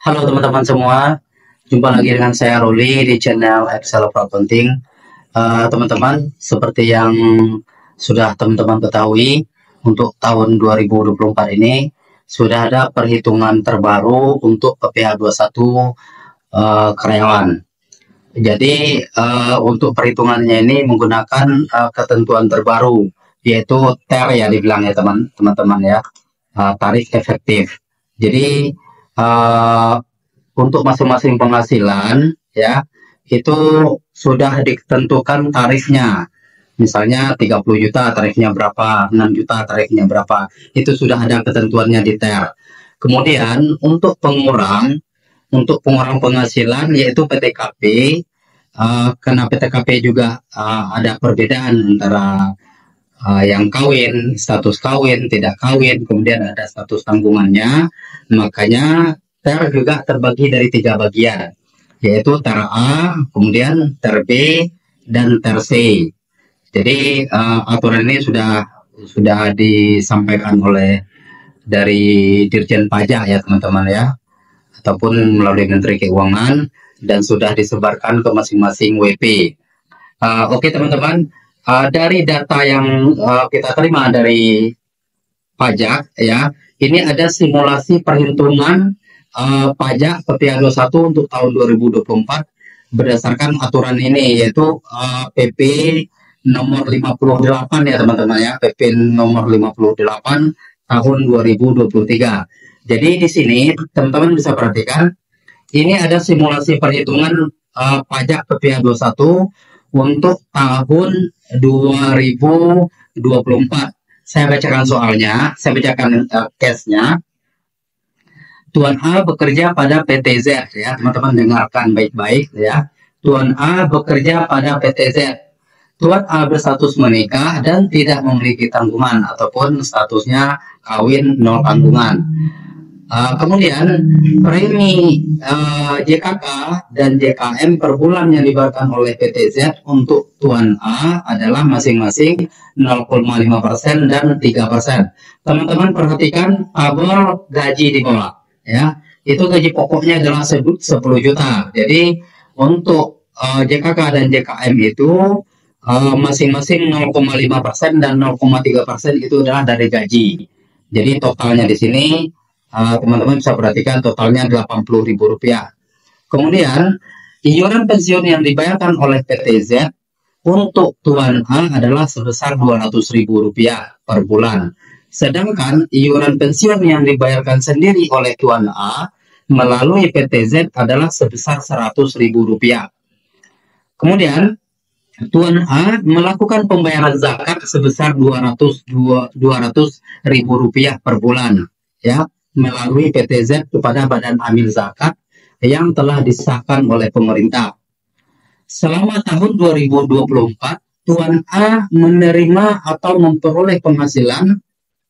Halo teman-teman semua, jumpa lagi dengan saya Roli di channel Excel Accounting. Uh, teman-teman, seperti yang sudah teman-teman ketahui, untuk tahun 2024 ini sudah ada perhitungan terbaru untuk PPh 21 uh, karyawan. Jadi uh, untuk perhitungannya ini menggunakan uh, ketentuan terbaru, yaitu TER ya dibilang ya teman-teman ya, uh, tarif efektif. Jadi uh, untuk masing-masing penghasilan ya itu sudah ditentukan tarifnya. Misalnya 30 juta tarifnya berapa, 6 juta tarifnya berapa. Itu sudah ada ketentuannya di TER. Kemudian untuk pengurang, untuk pengurang penghasilan yaitu PTKP, uh, eh, karena PTKP juga uh, ada perbedaan antara uh, yang kawin, status kawin, tidak kawin, kemudian ada status tanggungannya. Makanya TER juga terbagi dari tiga bagian, yaitu TER A, kemudian TER B, dan TER C. Jadi uh, aturan ini sudah sudah disampaikan oleh dari Dirjen Pajak ya teman-teman ya, ataupun melalui Menteri Keuangan dan sudah disebarkan ke masing-masing WP. Uh, Oke okay, teman-teman, uh, dari data yang uh, kita terima dari pajak ya, ini ada simulasi perhitungan uh, pajak PPh 21 untuk tahun 2024 berdasarkan aturan ini yaitu uh, PP nomor 58 ya teman-teman ya PP nomor 58 tahun 2023. Jadi di sini teman-teman bisa perhatikan ini ada simulasi perhitungan uh, pajak PPh 21 untuk tahun 2024. Saya bacakan soalnya, saya bacakan uh, case-nya. Tuan A bekerja pada PTZ ya, teman-teman dengarkan baik-baik ya. Tuan A bekerja pada PTZ. Tuan A berstatus menikah dan tidak memiliki tanggungan ataupun statusnya kawin nol tanggungan. Uh, kemudian premi uh, JKK dan JKM per bulan yang dibayarkan oleh PTZ untuk Tuan A adalah masing-masing 0,5% dan 3%. Teman-teman perhatikan tabel gaji di bawah ya. Itu gaji pokoknya adalah sebut 10 juta. Jadi untuk uh, eh, JKK dan JKM itu uh, masing-masing 0,5 persen dan 0,3 persen itu adalah dari gaji. Jadi totalnya di sini eh, teman-teman uh, bisa perhatikan totalnya Rp80.000 kemudian iuran pensiun yang dibayarkan oleh PTZ untuk Tuan A adalah sebesar Rp200.000 per bulan. Sedangkan iuran pensiun yang dibayarkan sendiri oleh Tuan A melalui PTZ adalah sebesar Rp100.000. Kemudian, Tuan A melakukan pembayaran zakat sebesar Rp200.000 per bulan ya melalui PTZ kepada Badan Amil Zakat yang telah disahkan oleh pemerintah. Selama tahun 2024, Tuan A menerima atau memperoleh penghasilan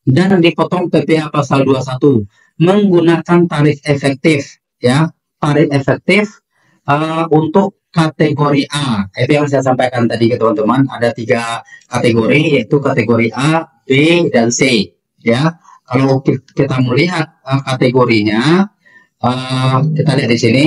dan dipotong PPh pasal 21 menggunakan tarif efektif ya tarif efektif uh, untuk kategori A itu yang saya sampaikan tadi ke teman-teman ada tiga kategori yaitu kategori A B dan C ya kalau kita melihat uh, kategorinya uh, kita lihat di sini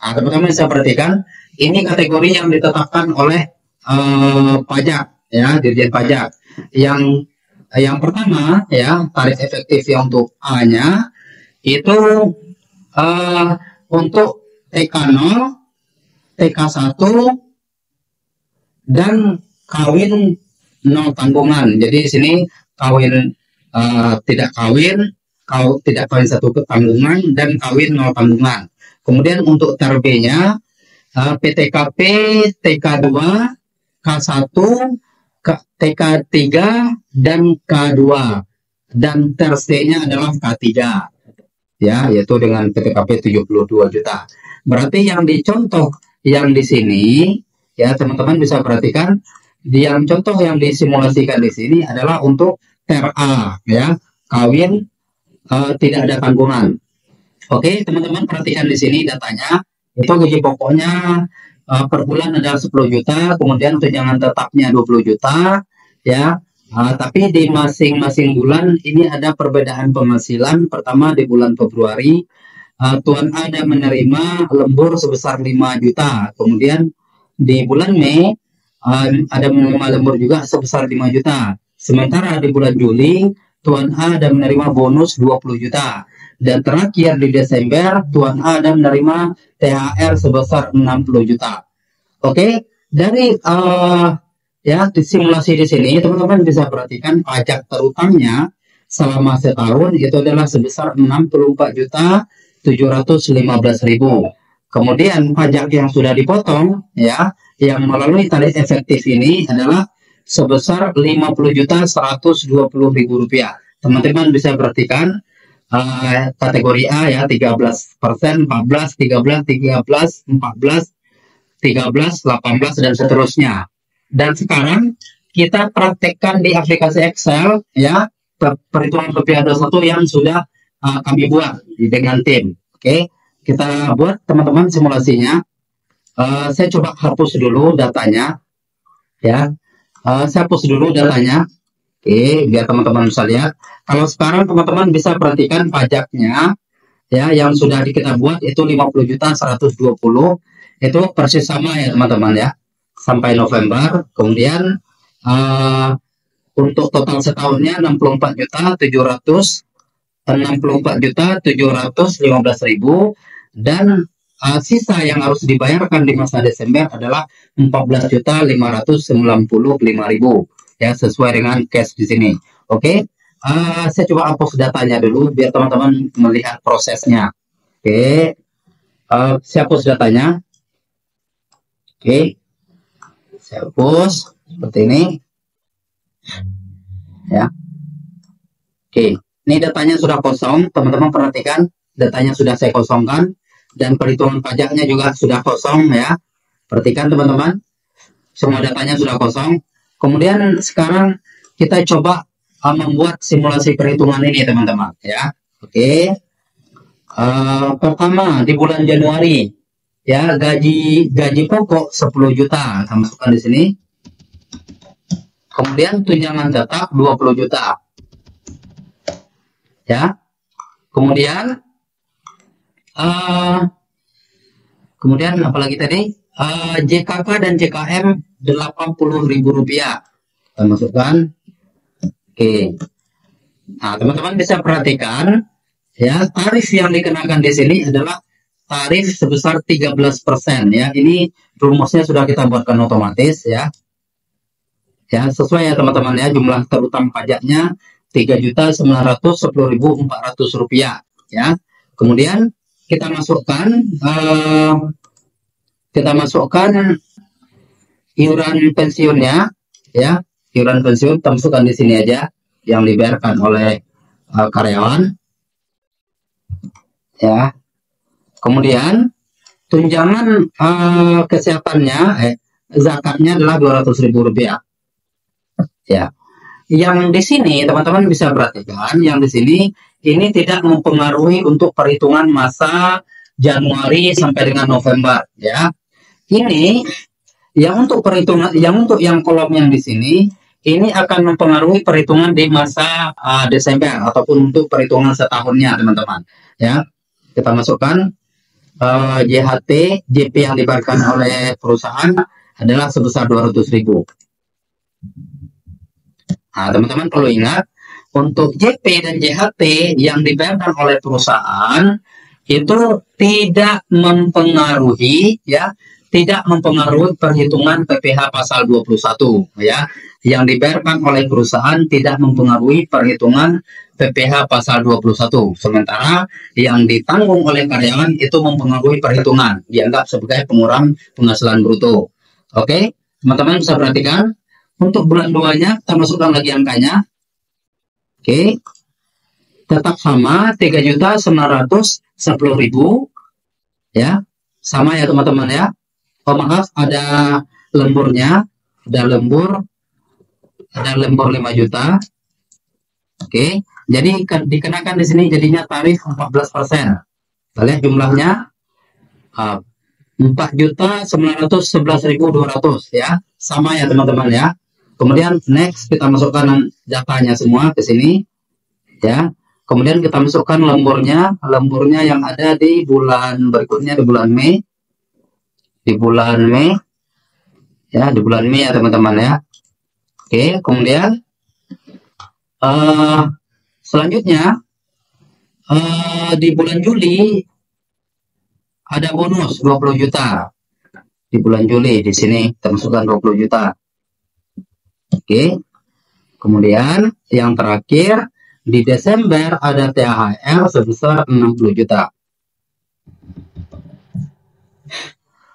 nah, teman-teman bisa perhatikan ini kategori yang ditetapkan oleh uh, pajak ya dirjen pajak yang yang pertama ya tarif efektif yang untuk A-nya itu uh, untuk TK0, TK1 dan kawin nol tanggungan. Jadi di sini kawin uh, tidak kawin, kau tidak kawin satu tanggungan dan kawin nol tanggungan. Kemudian untuk terb-nya uh, PTKP TK2 K1 TK3 dan K2 dan terstenya adalah K3 ya yaitu dengan PTKP 72 juta. Berarti yang dicontoh yang di sini ya teman-teman bisa perhatikan yang contoh yang disimulasikan di sini adalah untuk TRA ya kawin uh, tidak ada tanggungan. Oke teman-teman perhatikan di sini datanya itu gaji pokoknya uh, per bulan adalah 10 juta, kemudian tunjangan tetapnya 20 juta, ya. Uh, tapi di masing-masing bulan ini ada perbedaan penghasilan. Pertama di bulan Februari uh, Tuan ada menerima lembur sebesar 5 juta. Kemudian di bulan Mei uh, ada menerima lembur juga sebesar 5 juta. Sementara di bulan Juli Tuan A ada menerima bonus 20 juta. Dan terakhir di Desember Tuan A ada menerima THR sebesar 60 juta. Oke, dari uh, ya di simulasi di sini teman-teman bisa perhatikan pajak terutangnya selama setahun itu adalah sebesar 64 juta 715 ribu. Kemudian pajak yang sudah dipotong ya yang melalui tarif efektif ini adalah sebesar 50 juta 120 ribu rupiah. Teman-teman bisa perhatikan uh, kategori A ya 13 persen, 14, 13, 13, 14, 13, 18 dan seterusnya. Dan sekarang kita praktekkan di aplikasi Excel ya perhitungan PPh 21 yang sudah uh, kami buat dengan tim. Oke, okay? kita buat teman-teman simulasinya. Uh, saya coba hapus dulu datanya, ya. Uh, saya hapus dulu datanya. Oke, okay, biar teman-teman bisa lihat. Kalau sekarang teman-teman bisa perhatikan pajaknya, ya, yang sudah kita buat itu 50 juta 120 itu persis sama ya teman-teman ya sampai November. Kemudian uh, untuk total setahunnya 64 juta 700 64 juta 715 ribu dan uh, sisa yang harus dibayarkan di masa Desember adalah 14 juta 595 ribu ya sesuai dengan cash di sini. Oke, okay? uh, saya coba hapus datanya dulu biar teman-teman melihat prosesnya. Oke, okay. uh, saya hapus datanya. Oke, okay. saya hapus seperti ini ya oke ini datanya sudah kosong teman-teman perhatikan datanya sudah saya kosongkan dan perhitungan pajaknya juga sudah kosong ya. Perhatikan teman-teman. Semua datanya sudah kosong. Kemudian sekarang kita coba uh, membuat simulasi perhitungan ini teman-teman ya. Oke. Uh, pertama di bulan Januari ya gaji gaji pokok 10 juta. Kita masukkan di sini. Kemudian tunjangan tetap 20 juta. Ya. Kemudian uh, kemudian apalagi tadi uh, eh, JKK dan JKM 80 ribu rupiah. Kita masukkan. Oke. Nah, teman-teman bisa perhatikan ya tarif yang dikenakan di sini adalah tarif sebesar 13% ya. Ini rumusnya sudah kita buatkan otomatis ya ya sesuai ya teman-teman ya jumlah terutang pajaknya tiga juta sembilan ratus sepuluh ribu empat ratus rupiah ya kemudian kita masukkan uh, kita masukkan iuran pensiunnya ya iuran pensiun masukkan di sini aja yang dibayarkan oleh uh, karyawan. Ya. Kemudian tunjangan uh, kesehatannya eh, zakatnya adalah dua ratus ribu rupiah. Ya. Yang di sini teman-teman bisa perhatikan yang di sini ini tidak mempengaruhi untuk perhitungan masa Januari sampai dengan November ya. Ini yang untuk perhitungan yang untuk yang kolom yang di sini ini akan mempengaruhi perhitungan di masa uh, Desember ataupun untuk perhitungan setahunnya teman-teman ya. Kita masukkan uh, JHT JP yang diberikan oleh perusahaan adalah sebesar 200.000 Nah, teman-teman perlu ingat untuk JP dan JHT yang dibayarkan oleh perusahaan itu tidak mempengaruhi ya tidak mempengaruhi perhitungan PPh pasal 21 ya. Yang dibayarkan oleh perusahaan tidak mempengaruhi perhitungan PPh pasal 21 sementara yang ditanggung oleh karyawan itu mempengaruhi perhitungan dianggap sebagai pengurang penghasilan bruto. Oke teman-teman bisa perhatikan. Untuk bulan 2-nya kita masukkan lagi angkanya. Oke. Tetap sama 3.910.000 ya. Sama ya teman-teman ya. Oh maaf ada lemburnya, ada lembur ada lembur 5 juta. Oke. Jadi dikenakan di sini jadinya tarif 14%. Kita lihat jumlahnya uh, juta 911.200 ya. Sama ya teman-teman ya. Kemudian next kita masukkan datanya semua ke sini. Ya. Kemudian kita masukkan lemburnya, lemburnya yang ada di bulan berikutnya di bulan Mei. Di bulan Mei. Ya, di bulan Mei ya teman-teman ya. Oke, kemudian uh, selanjutnya uh, di bulan Juli ada bonus 20 juta. Di bulan Juli di sini termasukkan 20 juta. Oke. Kemudian yang terakhir di Desember ada THR sebesar 60 juta.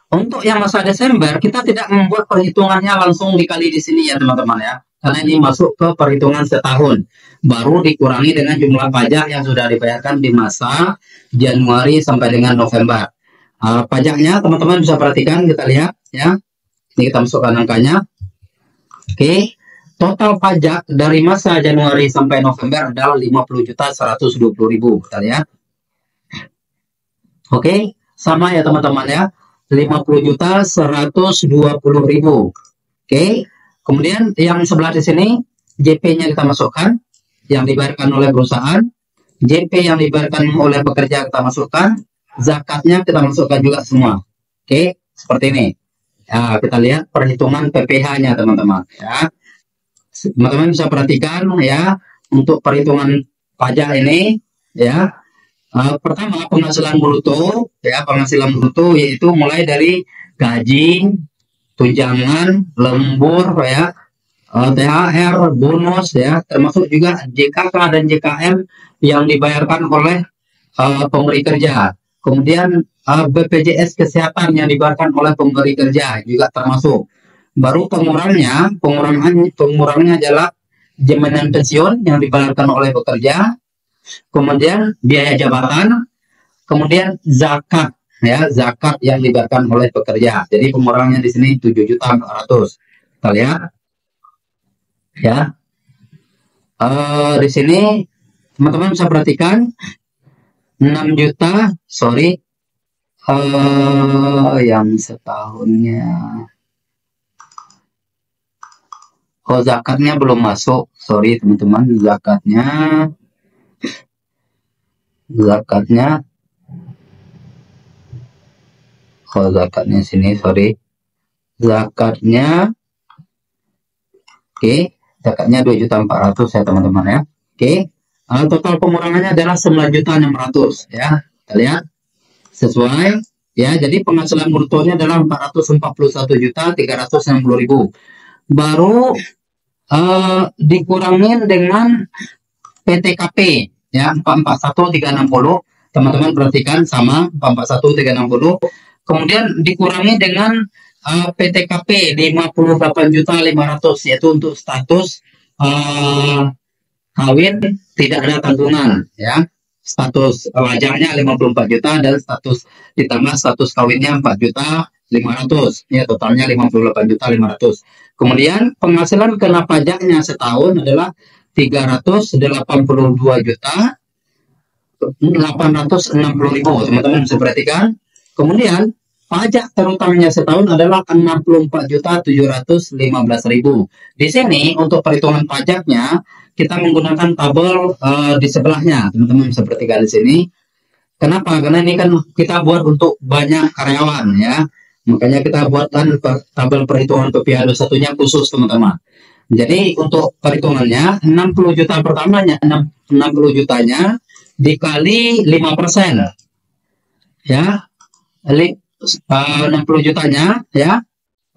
Untuk yang masa Desember, kita tidak membuat perhitungannya langsung dikali di sini ya teman-teman ya. Karena ini masuk ke perhitungan setahun. Baru dikurangi dengan jumlah pajak yang sudah dibayarkan di masa Januari sampai dengan November. Uh, pajaknya teman-teman bisa perhatikan, kita lihat ya. Ini kita masukkan angkanya. Oke. Okay. Total pajak dari masa Januari sampai November adalah 50 juta 120 ribu. Kita lihat. Oke, sama ya teman-teman ya. 50 juta 120 ribu. Oke, kemudian yang sebelah di sini JP-nya kita masukkan yang dibayarkan oleh perusahaan. JP yang dibayarkan oleh pekerja kita masukkan. Zakatnya kita masukkan juga semua. Oke, seperti ini. Ya, kita lihat perhitungan PPH-nya teman-teman. Ya, teman-teman bisa perhatikan ya untuk perhitungan pajak ini ya. Uh, pertama penghasilan bruto ya penghasilan bruto yaitu mulai dari gaji tunjangan lembur ya. Eh, THR bonus ya. Termasuk juga JKK dan JKM yang dibayarkan oleh uh, pemberi kerja. Kemudian uh, BPJS kesehatan yang dibayarkan oleh pemberi kerja juga termasuk Baru pengurangnya, pengurangan pengurangnya adalah jaminan pensiun yang dibayarkan oleh pekerja, kemudian biaya jabatan, kemudian zakat ya zakat yang dibayarkan oleh pekerja. Jadi pengurangnya di sini 7 juta 400. Kita ya. Uh, di sini teman-teman bisa perhatikan 6 juta, sorry, uh, yang setahunnya Oh zakatnya belum masuk, sorry teman-teman, zakatnya zakatnya oh zakatnya sini sorry zakatnya oke okay. zakatnya dua juta empat ratus ya teman-teman ya oke okay. Uh, total pengurangannya adalah sembilan juta enam ratus ya kita lihat sesuai ya jadi penghasilan brutonya adalah empat ratus empat puluh satu juta tiga ratus enam puluh ribu baru uh, dikurangin dengan PTKP ya 441360 teman-teman perhatikan sama 441360 kemudian dikurangi dengan uh, PTKP 58.500 yaitu untuk status uh, kawin tidak ada tanggungan ya. Status wajarnya 54 juta dan status ditambah status kawinnya 4 juta 500 ya totalnya 58 juta 500 kemudian penghasilan kena pajaknya setahun adalah 382 juta 860 ribu teman-teman bisa perhatikan. Kemudian pajak terutamanya setahun adalah 64 juta 715 ribu. Di sini untuk perhitungan pajaknya kita menggunakan tabel uh, di sebelahnya. Teman-teman bisa perhatikan di sini. Kenapa? Karena ini kan kita buat untuk banyak karyawan ya Makanya kita buatkan tabel perhitungan PPh satunya khusus teman-teman. Jadi untuk perhitungannya 60 juta pertamanya 60 jutanya dikali 5 persen. Ya, 60 jutanya ya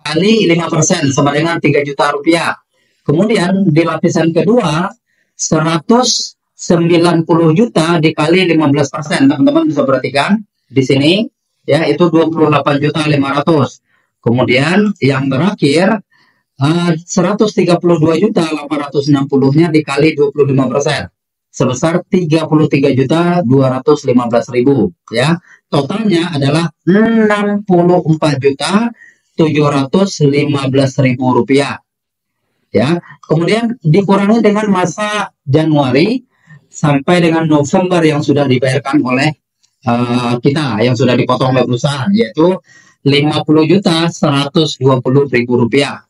kali 5 persen sama dengan 3 juta rupiah. Kemudian di lapisan kedua 190 juta dikali 15 persen. Teman-teman bisa perhatikan di sini ya itu 28 juta 500 kemudian yang terakhir uh, 132 juta 860 nya dikali 25 persen. Sebesar 33 juta 215 ribu. Ya totalnya adalah 64 juta 715 ribu rupiah. Ya kemudian dikurangi dengan masa Januari sampai dengan November yang sudah dibayarkan oleh uh, kita yang sudah dipotong oleh perusahaan yaitu 50 juta 120 ribu rupiah.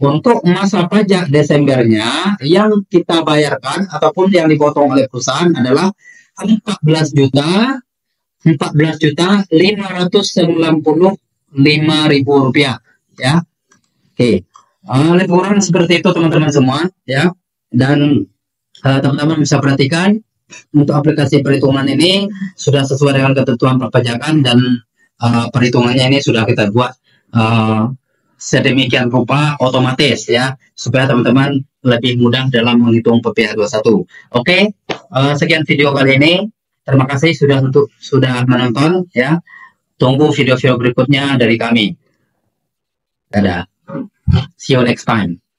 Untuk masa pajak Desembernya yang kita bayarkan ataupun yang dipotong oleh perusahaan adalah 14 juta 14 juta 595 ribu rupiah ya. Oke uh, lebih kurang seperti itu teman-teman semua ya. Dan eh, teman-teman uh, bisa perhatikan untuk aplikasi perhitungan ini sudah sesuai dengan ketentuan perpajakan dan uh, perhitungannya ini sudah kita buat uh, sedemikian rupa otomatis ya supaya teman-teman lebih mudah dalam menghitung PPh 21. Oke, okay, uh, sekian video kali ini. Terima kasih sudah untuk sudah menonton ya. Tunggu video-video berikutnya dari kami. Dadah. See you next time.